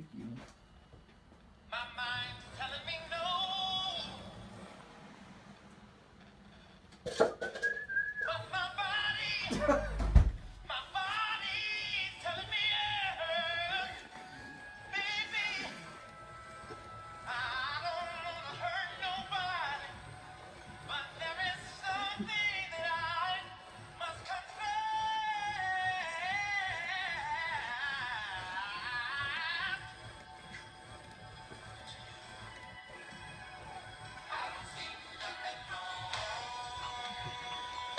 pick you. My mind's telling me no. But my body,